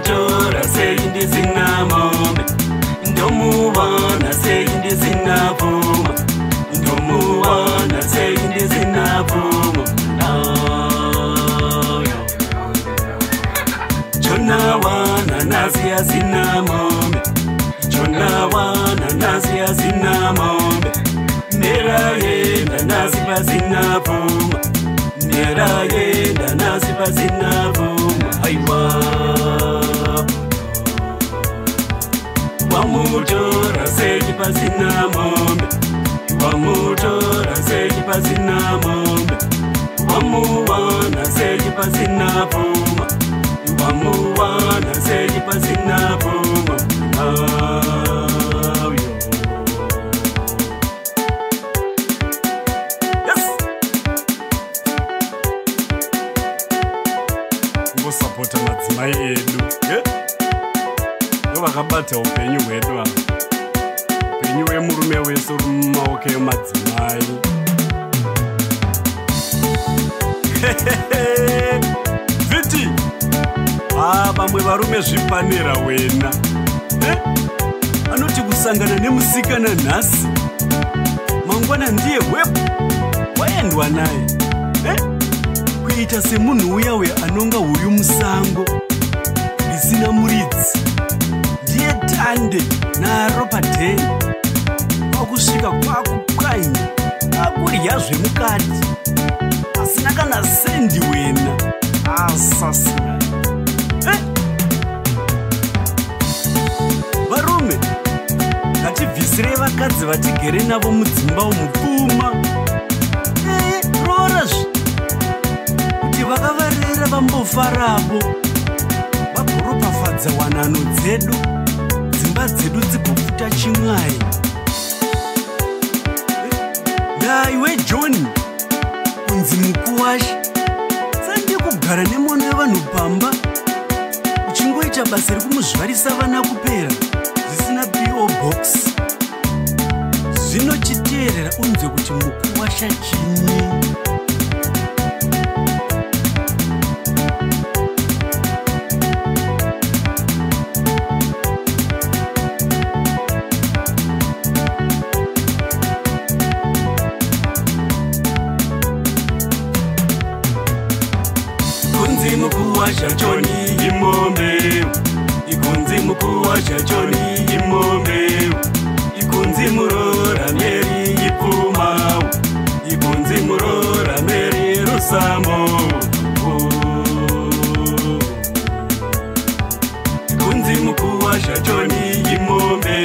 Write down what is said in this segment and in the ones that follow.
ndomutora sei ndisina mombe ndomuvona sei ndisina pfuma ndomuvona sei ndisina pfuma jonawana nasi asina mombe jonawana nasi asina mombe nerayenda nasi pasina pfuma nerayenda nasi pasina pfuma aiwa wamutora seki pasina mombe wamutora seki pasina mombe wamuwana seki pasina pfuma wamuwana seki pasina. Yes. ngosapota madzimai edu eh? Ndovakabata upenyu hwedu ava. Upenyu hwemurume wese uri mumaoko emadzimai. Vhiti ha vamwe varume zvipanera wena. Eh? anoti kusangana nemusikana nhasi. Mangwana ndiye hwepo. Waendwa naye. Eh? kuita semunhu uya uya anonga huyu musango. Risina muridzi tande naro padheni pakusvika kwakupwanya akurya zvemukati. Asina kana sendi wena. Asasina. Varume ngatibvisirei vakadzi vatigere navo mudzimba umupfuma Eh, rorazve kuti vakavarera vambofaravo vagoropafadza wanano dzedu dzimba dzedu dzigopfuta chimwai ndaiwe john kunzi mukuwasha sandi kugara nemwono yevanhu pamba uchingoita basa rekumuzvarisa vana kupera zvisina po box. Zvinochiteerera unzwe kuti mukuwasha chinyi nk'uko washa joni y'imombe ikunze nk'uko washa joni y'imombe ikunze murora meri y'ipfuma ikunze murora meri rusambo ikunze nk'uko washa joni y'imombe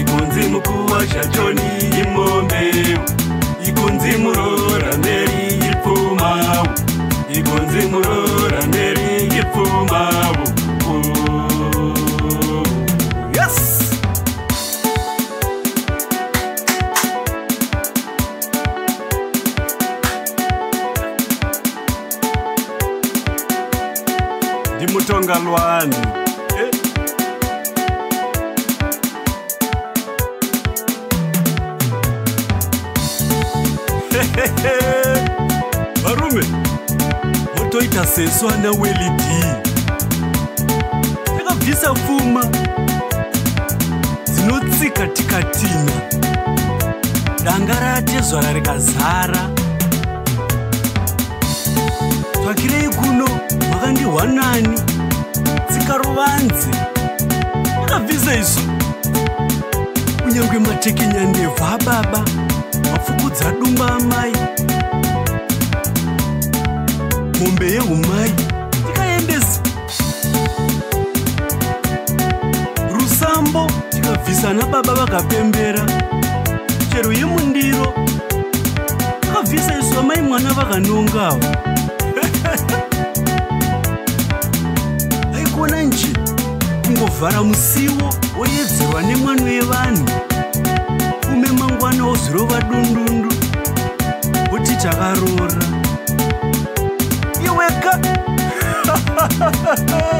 ikunze nk'uko washa joni y'imombe ikunze murora meri y'ipfuma ikunze murora ndimutonga lwani eh? varume motoita sesu ana takabvisa pfuma dzinotsika tikatina danga ratezvara rikazara. Tsvakirei kuno makandihwanani tsika ruvanze. Takabvisa isu kunyange matekenya ndebvu ababa mapfukudza dumba amai. Mombe yeumai tikabvisana baba vakapembera. Chero yemundiro takabvisa isu amai mwana vakanongawo aikona nje kungovhara musiwo woyedzerwa nemwano yevanhu. Ume mangwana wozvirova dundundu woti takarora iweka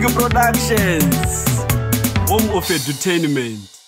music productions. Home of entertainment